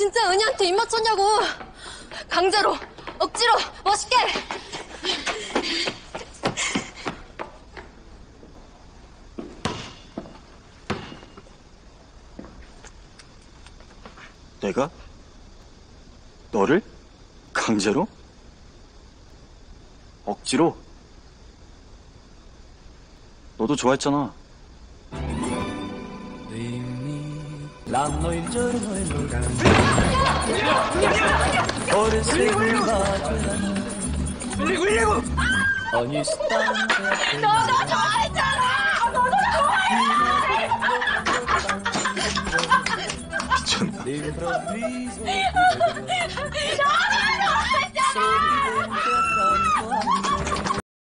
진짜 은희한테 입 맞췄냐고. 강제로, 억지로, 멋있게. 내가? 너를? 강제로? 억지로? 너도 좋아했잖아. L'anno, il giorno e l'ora. Ore seguono ogni istante. 너도 좋아했잖아! 너도 미쳤나? D'improvviso 좋아했잖아!